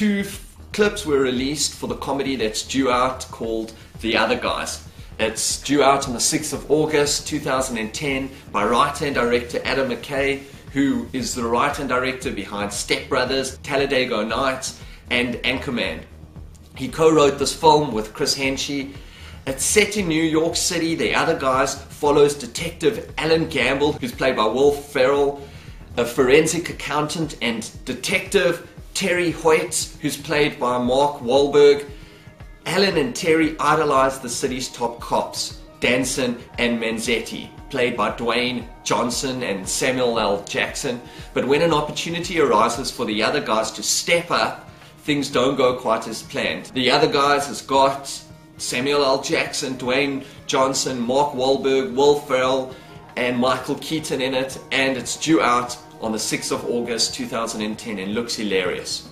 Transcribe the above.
two f- clips were released for the comedy that's due out called The Other Guys. It's due out on the 6th of August 2010 by writer and director Adam McKay, who is the writer and director behind Step Brothers, Talladega Nights, and Anchorman. He co-wrote this film with Chris Henchy. It's set in New York City. The other guys follows Detective Allen Gamble, who's played by Will Ferrell, a forensic accountant, and Detective Terry Hoitz, who's played by Mark Wahlberg. Allen and Terry idolize the city's top cops, Danson and Manzetti, played by Dwayne Johnson and Samuel L. Jackson. But when an opportunity arises for the other guys to step up, things don't go quite as planned. The other guys has got Samuel L. Jackson, Dwayne Johnson, Mark Wahlberg, Will Ferrell, and Michael Keaton in it, and it's due out on the 6th of August 2010 and looks hilarious.